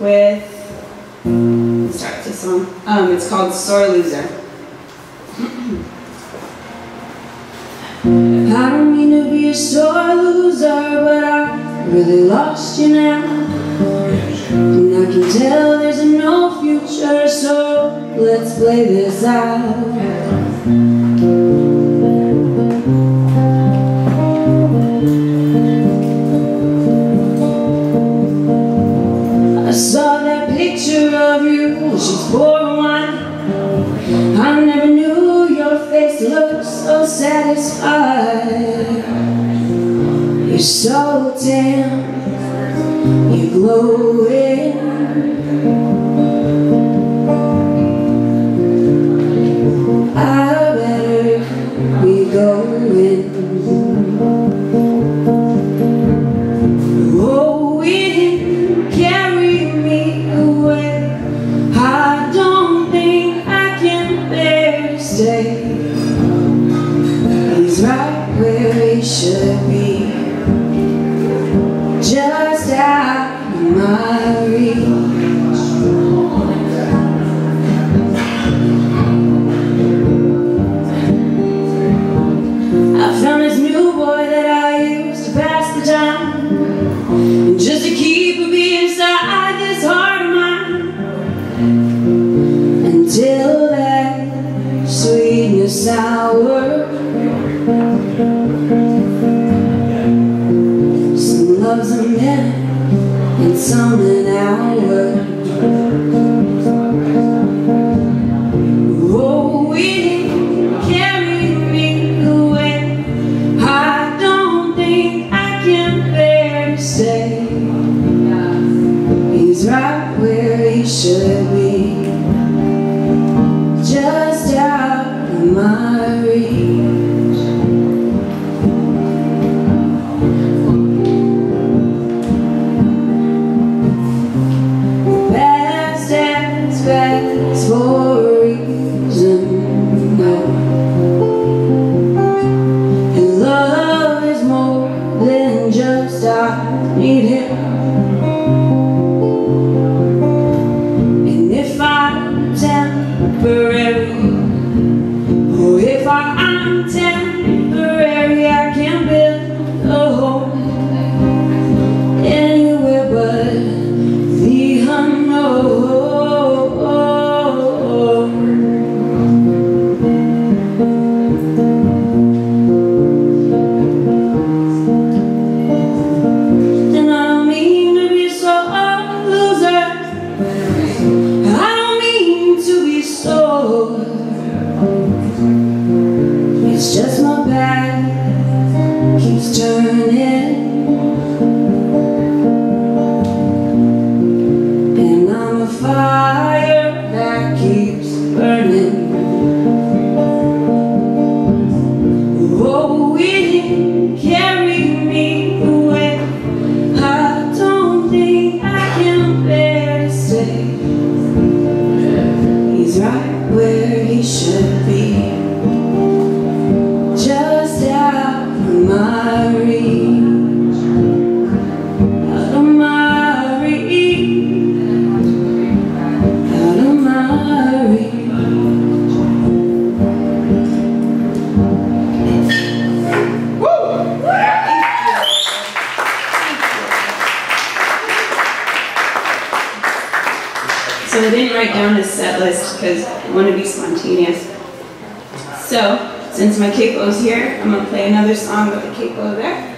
with, start this song. Um, it's called Sore Loser. I don't mean to be a sore loser, but I really lost you now. And I can tell there's no future, so let's play this out. You, she's pouring wine. I never knew your face looked so satisfied. You're so damn, you're glowing. Time. Just to keep be inside this heart of mine. Until that sweetness sour Some love's a minute and some an hour I'm back turning. And I'm a fire that keeps burning. Oh, wind, carry me away. I don't think I can bear to stay He's right where he should be So I didn't write down a set list because I want to be spontaneous. So, since my capo's here, I'm to play another song with the capo there.